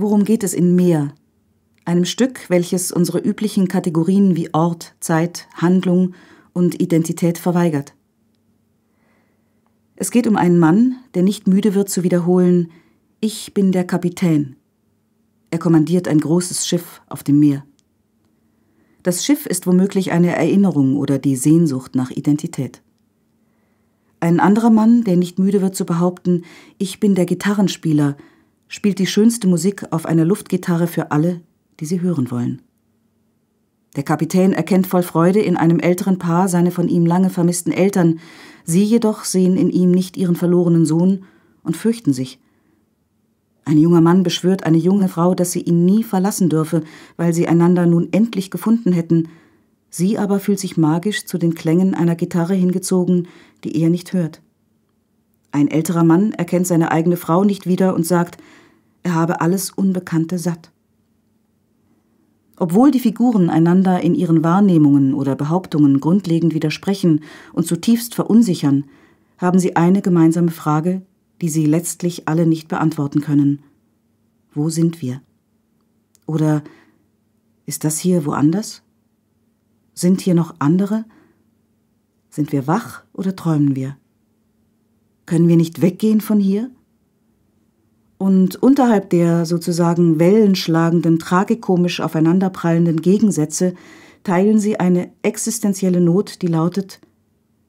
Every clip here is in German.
Worum geht es in Meer, einem Stück, welches unsere üblichen Kategorien wie Ort, Zeit, Handlung und Identität verweigert? Es geht um einen Mann, der nicht müde wird zu wiederholen, ich bin der Kapitän. Er kommandiert ein großes Schiff auf dem Meer. Das Schiff ist womöglich eine Erinnerung oder die Sehnsucht nach Identität. Ein anderer Mann, der nicht müde wird zu behaupten, ich bin der Gitarrenspieler, spielt die schönste Musik auf einer Luftgitarre für alle, die sie hören wollen. Der Kapitän erkennt voll Freude in einem älteren Paar seine von ihm lange vermissten Eltern, sie jedoch sehen in ihm nicht ihren verlorenen Sohn und fürchten sich. Ein junger Mann beschwört eine junge Frau, dass sie ihn nie verlassen dürfe, weil sie einander nun endlich gefunden hätten, Sie aber fühlt sich magisch zu den Klängen einer Gitarre hingezogen, die er nicht hört. Ein älterer Mann erkennt seine eigene Frau nicht wieder und sagt, er habe alles Unbekannte satt. Obwohl die Figuren einander in ihren Wahrnehmungen oder Behauptungen grundlegend widersprechen und zutiefst verunsichern, haben sie eine gemeinsame Frage, die sie letztlich alle nicht beantworten können. Wo sind wir? Oder ist das hier woanders? Sind hier noch andere? Sind wir wach oder träumen wir? Können wir nicht weggehen von hier? Und unterhalb der sozusagen wellenschlagenden, tragikomisch aufeinanderprallenden Gegensätze teilen sie eine existenzielle Not, die lautet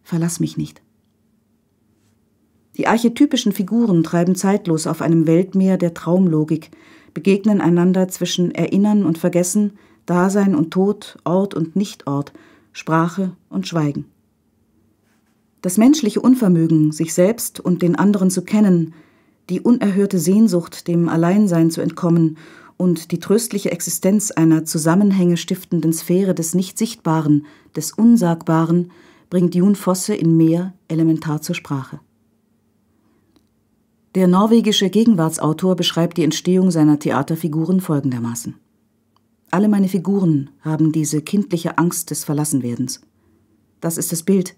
Verlass mich nicht. Die archetypischen Figuren treiben zeitlos auf einem Weltmeer der Traumlogik, begegnen einander zwischen Erinnern und Vergessen, Dasein und Tod, Ort und Nichtort, Sprache und Schweigen. Das menschliche Unvermögen, sich selbst und den anderen zu kennen, die unerhörte Sehnsucht, dem Alleinsein zu entkommen und die tröstliche Existenz einer Zusammenhänge stiftenden Sphäre des Nichtsichtbaren, des Unsagbaren, bringt Jun Fosse in Meer elementar zur Sprache. Der norwegische Gegenwartsautor beschreibt die Entstehung seiner Theaterfiguren folgendermaßen. Alle meine Figuren haben diese kindliche Angst des Verlassenwerdens. Das ist das Bild.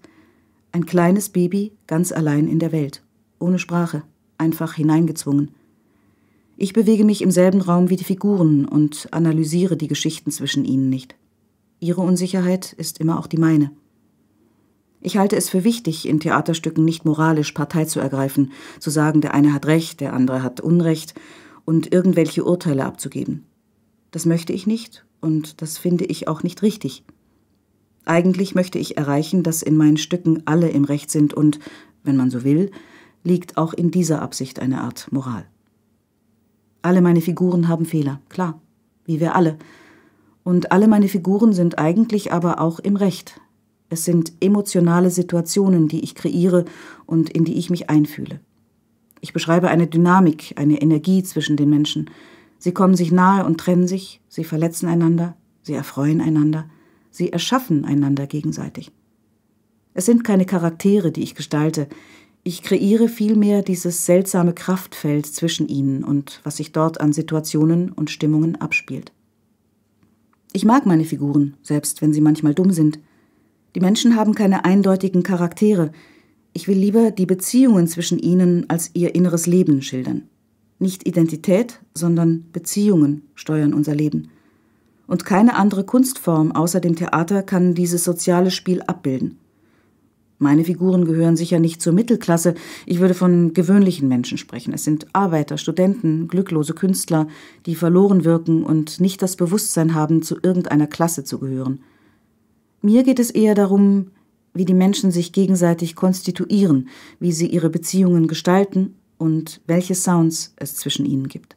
Ein kleines Baby ganz allein in der Welt, ohne Sprache, einfach hineingezwungen. Ich bewege mich im selben Raum wie die Figuren und analysiere die Geschichten zwischen ihnen nicht. Ihre Unsicherheit ist immer auch die meine. Ich halte es für wichtig, in Theaterstücken nicht moralisch Partei zu ergreifen, zu sagen, der eine hat Recht, der andere hat Unrecht und irgendwelche Urteile abzugeben. Das möchte ich nicht und das finde ich auch nicht richtig. Eigentlich möchte ich erreichen, dass in meinen Stücken alle im Recht sind und, wenn man so will, liegt auch in dieser Absicht eine Art Moral. Alle meine Figuren haben Fehler, klar, wie wir alle. Und alle meine Figuren sind eigentlich aber auch im Recht. Es sind emotionale Situationen, die ich kreiere und in die ich mich einfühle. Ich beschreibe eine Dynamik, eine Energie zwischen den Menschen, Sie kommen sich nahe und trennen sich, sie verletzen einander, sie erfreuen einander, sie erschaffen einander gegenseitig. Es sind keine Charaktere, die ich gestalte, ich kreiere vielmehr dieses seltsame Kraftfeld zwischen ihnen und was sich dort an Situationen und Stimmungen abspielt. Ich mag meine Figuren, selbst wenn sie manchmal dumm sind. Die Menschen haben keine eindeutigen Charaktere. Ich will lieber die Beziehungen zwischen ihnen als ihr inneres Leben schildern. Nicht Identität, sondern Beziehungen steuern unser Leben. Und keine andere Kunstform außer dem Theater kann dieses soziale Spiel abbilden. Meine Figuren gehören sicher nicht zur Mittelklasse, ich würde von gewöhnlichen Menschen sprechen. Es sind Arbeiter, Studenten, glücklose Künstler, die verloren wirken und nicht das Bewusstsein haben, zu irgendeiner Klasse zu gehören. Mir geht es eher darum, wie die Menschen sich gegenseitig konstituieren, wie sie ihre Beziehungen gestalten und welche Sounds es zwischen ihnen gibt.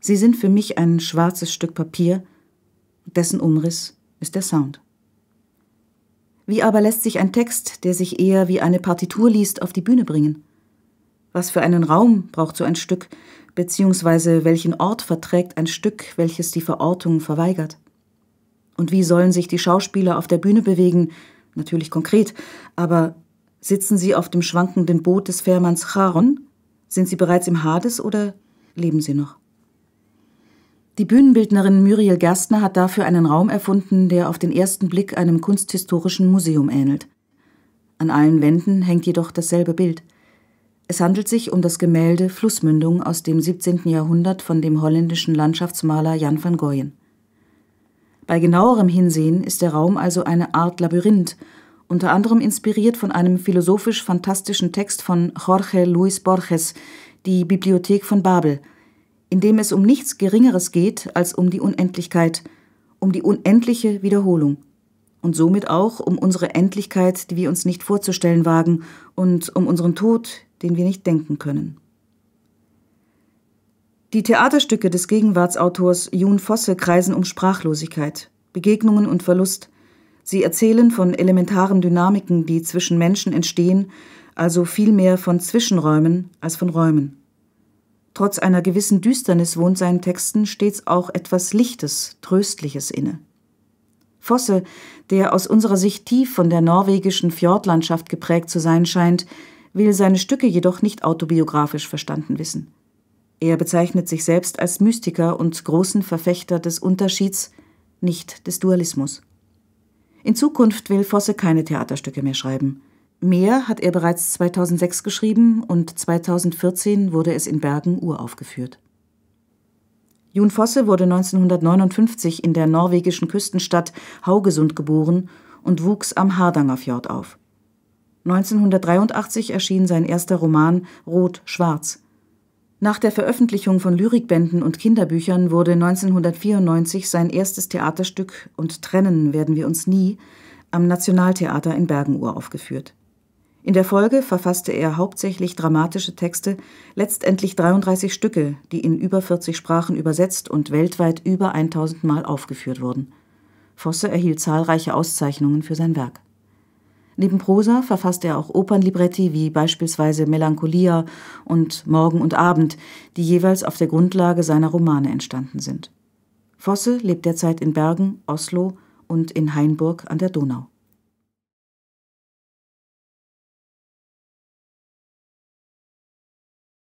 Sie sind für mich ein schwarzes Stück Papier, dessen Umriss ist der Sound. Wie aber lässt sich ein Text, der sich eher wie eine Partitur liest, auf die Bühne bringen? Was für einen Raum braucht so ein Stück, beziehungsweise welchen Ort verträgt ein Stück, welches die Verortung verweigert? Und wie sollen sich die Schauspieler auf der Bühne bewegen? Natürlich konkret, aber sitzen sie auf dem schwankenden Boot des Fährmanns Charon sind Sie bereits im Hades oder leben Sie noch? Die Bühnenbildnerin Muriel Gerstner hat dafür einen Raum erfunden, der auf den ersten Blick einem kunsthistorischen Museum ähnelt. An allen Wänden hängt jedoch dasselbe Bild. Es handelt sich um das Gemälde Flussmündung aus dem 17. Jahrhundert von dem holländischen Landschaftsmaler Jan van Goyen. Bei genauerem Hinsehen ist der Raum also eine Art Labyrinth, unter anderem inspiriert von einem philosophisch-phantastischen Text von Jorge Luis Borges, Die Bibliothek von Babel, in dem es um nichts Geringeres geht als um die Unendlichkeit, um die unendliche Wiederholung und somit auch um unsere Endlichkeit, die wir uns nicht vorzustellen wagen, und um unseren Tod, den wir nicht denken können. Die Theaterstücke des Gegenwartsautors Jun Fosse kreisen um Sprachlosigkeit, Begegnungen und Verlust. Sie erzählen von elementaren Dynamiken, die zwischen Menschen entstehen, also vielmehr von Zwischenräumen als von Räumen. Trotz einer gewissen Düsternis wohnt seinen Texten stets auch etwas Lichtes, Tröstliches inne. Fosse, der aus unserer Sicht tief von der norwegischen Fjordlandschaft geprägt zu sein scheint, will seine Stücke jedoch nicht autobiografisch verstanden wissen. Er bezeichnet sich selbst als Mystiker und großen Verfechter des Unterschieds, nicht des Dualismus. In Zukunft will Fosse keine Theaterstücke mehr schreiben. Mehr hat er bereits 2006 geschrieben und 2014 wurde es in Bergen uraufgeführt. Jun Fosse wurde 1959 in der norwegischen Küstenstadt Haugesund geboren und wuchs am Hardangerfjord auf. 1983 erschien sein erster Roman Rot-Schwarz. Nach der Veröffentlichung von Lyrikbänden und Kinderbüchern wurde 1994 sein erstes Theaterstück Und trennen werden wir uns nie am Nationaltheater in Bergen uraufgeführt in der Folge verfasste er hauptsächlich dramatische Texte, letztendlich 33 Stücke, die in über 40 Sprachen übersetzt und weltweit über 1000 Mal aufgeführt wurden. Fosse erhielt zahlreiche Auszeichnungen für sein Werk. Neben Prosa verfasste er auch Opernlibretti wie beispielsweise Melancholia und Morgen und Abend, die jeweils auf der Grundlage seiner Romane entstanden sind. Fosse lebt derzeit in Bergen, Oslo und in Hainburg an der Donau